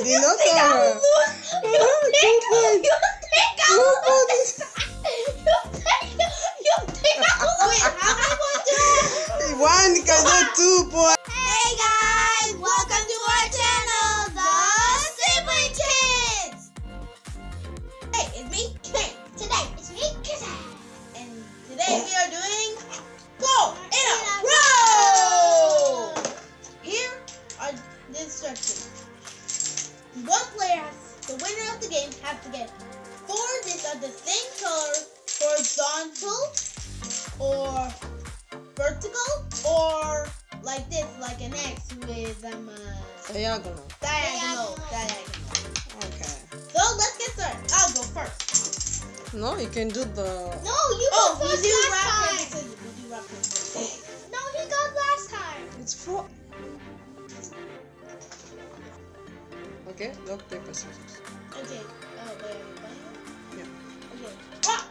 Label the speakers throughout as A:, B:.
A: I did not
B: think
A: tell
B: I
A: her.
B: lose? You think,
A: Two
B: you think I
A: Two
B: lose?
A: points.
B: You think, you think I lose? How I going do it?
A: One two points. Diagonal.
B: diagonal, diagonal.
A: Okay.
B: So let's get started. I'll go first.
A: No, you can do the.
B: No, you oh, go first we do last time. Paper, scissors. We do rock, paper. No, he got last time.
A: It's four. Okay, rock, paper, scissors.
B: Okay. Oh, wait, wait, wait.
A: Yeah.
B: Okay. Rock,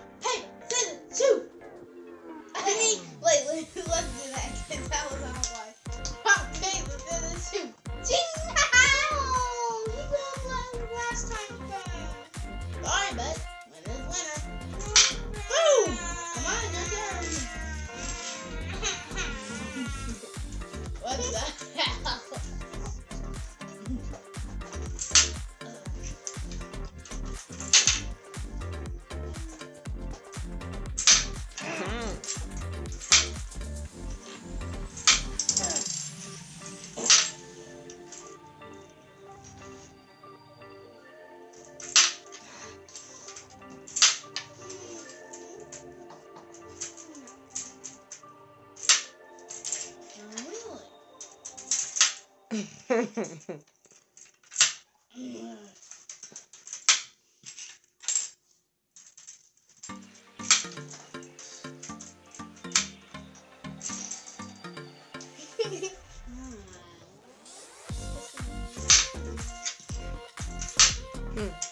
A: Hmm,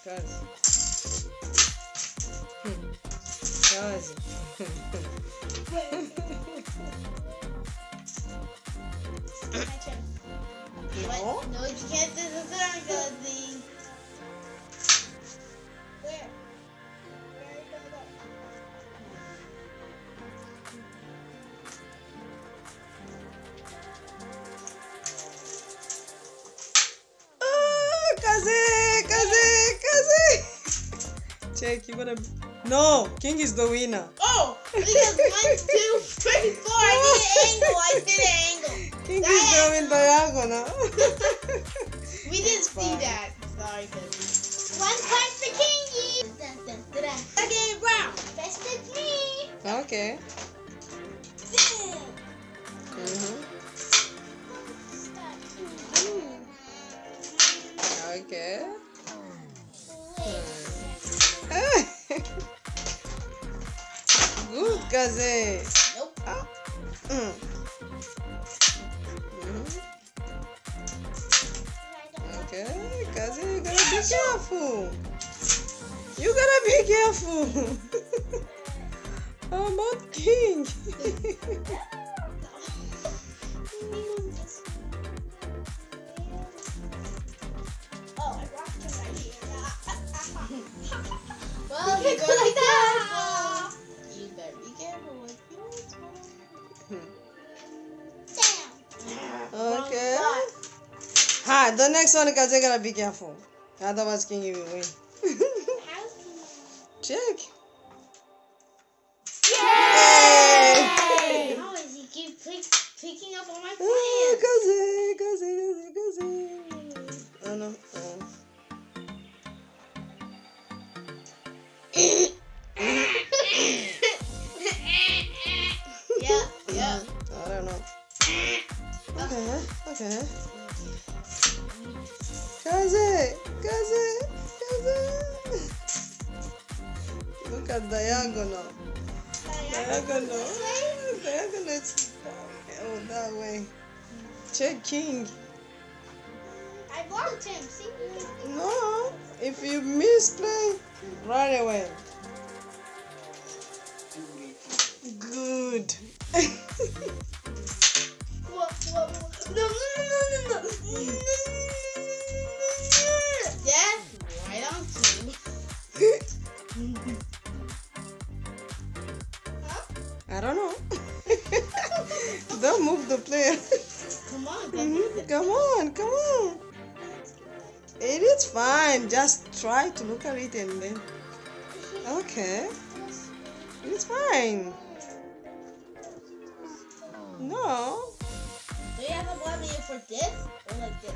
A: Kaze. Check, you gotta. No, King is the winner.
B: Oh! Because one, two, three, four. I did an angle. I did an angle.
A: King is going diagonal.
B: We didn't see
A: Fine.
B: that. Sorry, cause. One point for Kingy. Second round. Best of me.
A: okay. Mm-hmm. Okay. Good, Kaze.
B: Nope.
A: Ah. Mm. Okay, Kaze, you gotta be careful. You gotta be careful. How about King? The next one, gotta be careful. Otherwise, King, you will win. Check.
B: Yay! How is he keep pick, picking up on my
A: Ah,
B: plans?
A: Kaze, Kaze, Kaze, Kaze. Oh no. Oh.
B: yeah, yeah.
A: I don't know. Okay, okay. Kaze, Kaze, Kaze. Look at diagonal. Diagonal. Diagonal is oh, that way. Check king.
B: I blocked him. See, you got it.
A: No, if you misplay, right away. Try to look at it and then. Okay. It's fine. No.
B: Do you have a one video for this or like this?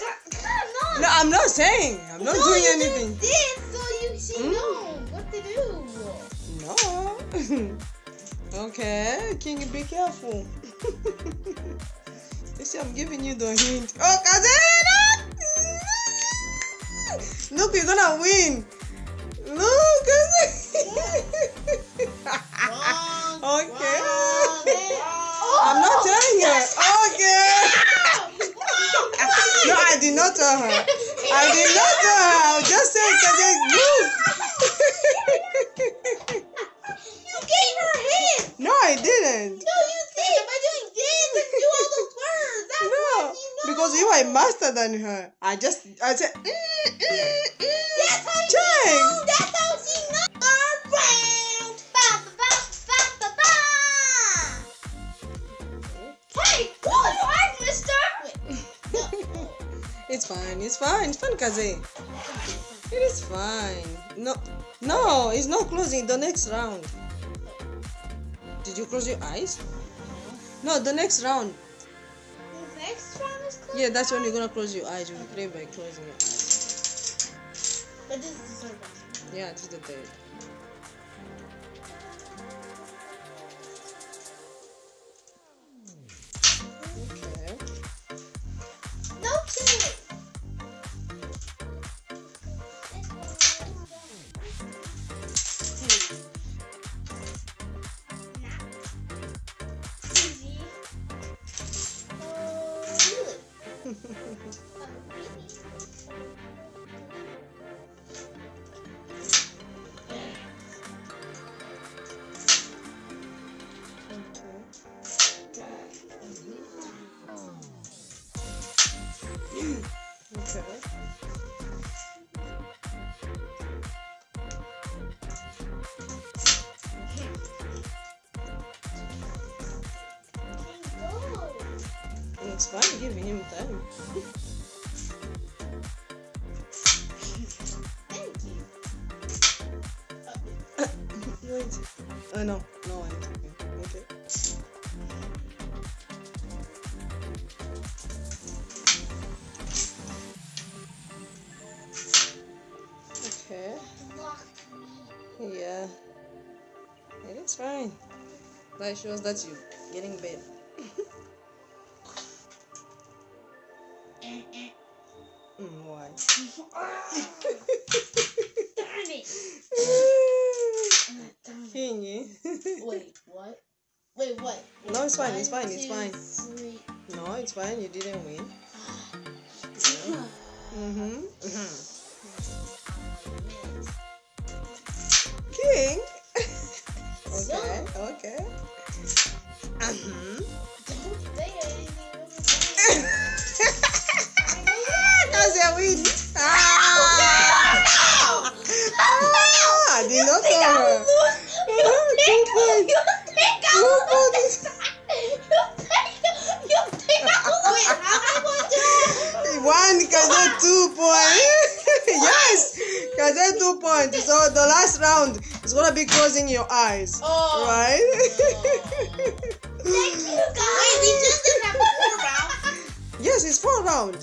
B: On!
A: No, I'm not saying. I'm not
B: No,
A: doing
B: you
A: anything.
B: do This so you she
A: Mm.
B: know what to do.
A: No. okay, can you be careful. you see, I'm giving you the hint. Oh, Kazena! Look, you're gonna win. Look. Okay. I'm not telling her. Okay. No, I did not tell her. I did not tell her. I just said, Kazena, look.
B: You gave her a hint.
A: no, I didn't.
B: No, you did by doing this and do all those words. That's
A: No,
B: why she knows.
A: because you are a master than her. I just, I said, mm, mm, mm.
B: That's how she knows. That's how she knows. Third. Ba, ba, ba, ba, ba, ba. Hey, close your eyes, mister.
A: It's fine. It's fine. It's fine, Kaze. It is fine. No, no, it's not closing. The next round. Did you close your eyes? No, the next round. Yeah, that's when you're gonna close your eyes. You pray by closing your eyes.
B: But this is the third.
A: Yeah, this is the third. Okay. It's fine giving him time.
B: Thank you.
A: Uh, wait. Oh no, no one. Okay. Okay.
B: Blocked.
A: Yeah. It is fine. That shows that you getting better. Mm, why?
B: Darn it.
A: King, eh?
B: Wait, what? Wait, what?
A: No, it's fine, it's fine, it's fine. No, it's fine. You didn't win. Mm-hmm. mm-hmm. King. okay. Okay. Mm-hmm. Win. Ah! Ah, I did not.
B: You think
A: Two
B: you
A: points.
B: think I
A: points.
B: You think you think I Wait, how am I going
A: One two points. yes, Kaze two points. So the last round is gonna be closing your eyes,
B: Oh.
A: right?
B: Thank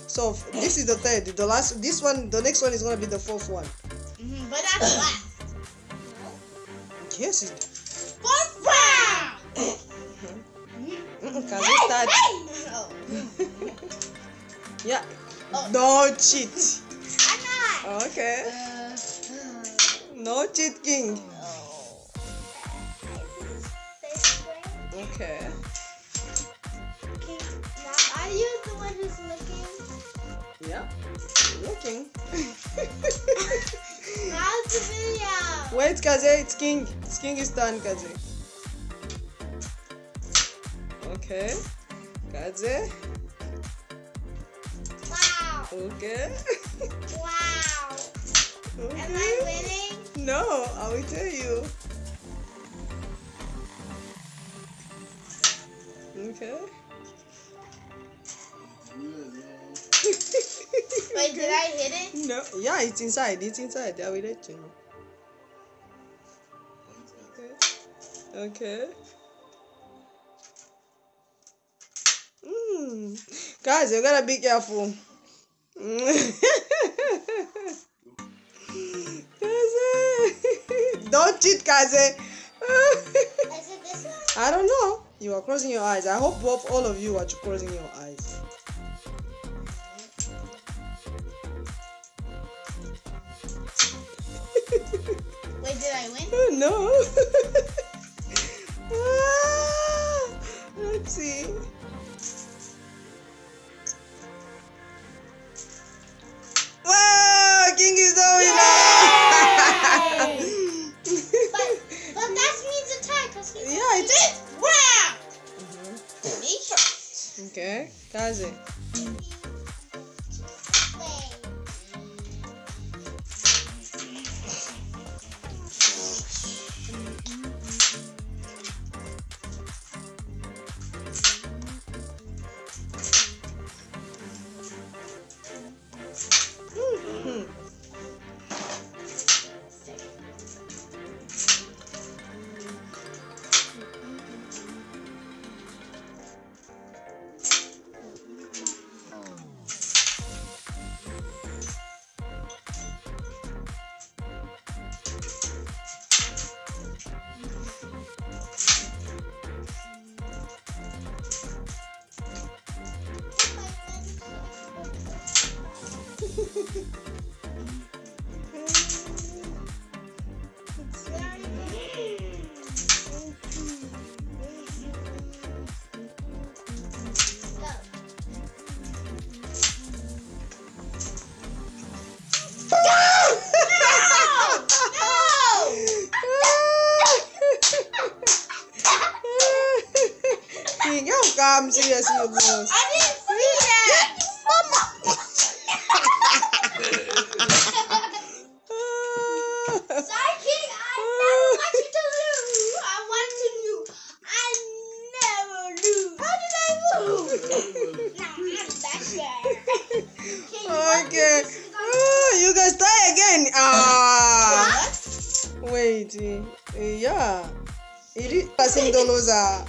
A: So this is the third. The last, this one, the next one is gonna be the fourth one.
B: Mm-hmm, But that's last.
A: Yes, it.
B: Fourth round.
A: Mm-mm, Kaze start.
B: Oh,
A: Yeah.
B: Oh.
A: No cheat.
B: I'm not.
A: Okay.
B: Uh,
A: No cheat, King.
B: thinking. The video.
A: Wait, Kaze, it's King. It's King is done, Kaze. Okay. Kaze.
B: Wow.
A: Okay.
B: wow. Okay. Am I winning?
A: No, I will tell you. Okay.
B: Wait, did I hit it?
A: No. Yeah, it's inside. It's inside. I will let you know. Okay. Okay. Mm. Guys, you gotta be careful. Don't cheat, Kaze.
B: Is it this one?
A: I don't know. You are closing your eyes. I hope both all of you are closing your eyes.
B: I win?
A: Oh no. Ah, Let's see. Wow, King is the winner.
B: But, but that means a tie because he
A: yeah, it's.
B: This round.
A: Mhm.
B: Me first.
A: Okay, Kaze. Mhm. You boss?
B: I didn't see that. Sorry, King. I never to lose. I want to lose. I never lose. How did I lose? Now I'm back there. King,
A: okay. Oh, you guys try again. Ah.
B: What?
A: Wait. eh, Yeah. It is passing the loser.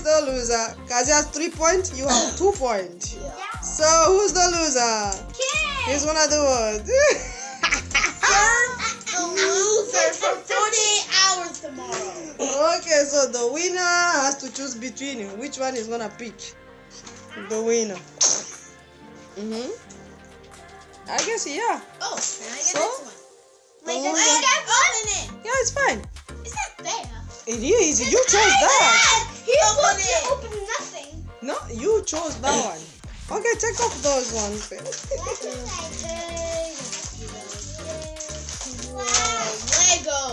A: Is the loser. Kazi has three points. You have two points.
B: Yeah.
A: So who's the loser?
B: King.
A: Here's one of the words.
B: the loser for 48 hours tomorrow.
A: okay, so the winner has to choose between you. which one is gonna pick. The winner. Mhm. I guess yeah.
B: Oh, can I get
A: So?
B: this one? Wait,
A: The
B: that's
A: loser-
B: I got open it.
A: Yeah, it's fine.
B: It's not fair.
A: It is. You chose that.
B: He opened it. open nothing.
A: No, you chose that one. Okay, take off those ones.
B: Wow, Lego.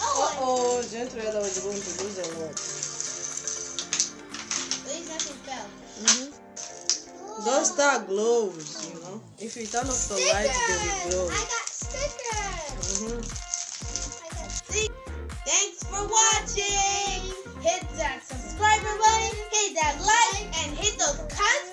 A: Uh oh, Gentleada was going to lose a lot. Those star glows, you know. If you turn off the light, they will glow.
B: I got stickers.
A: Mm -hmm.
C: I got
B: Thanks for watching. Hit that subscribe button, hit that like, and hit those comments.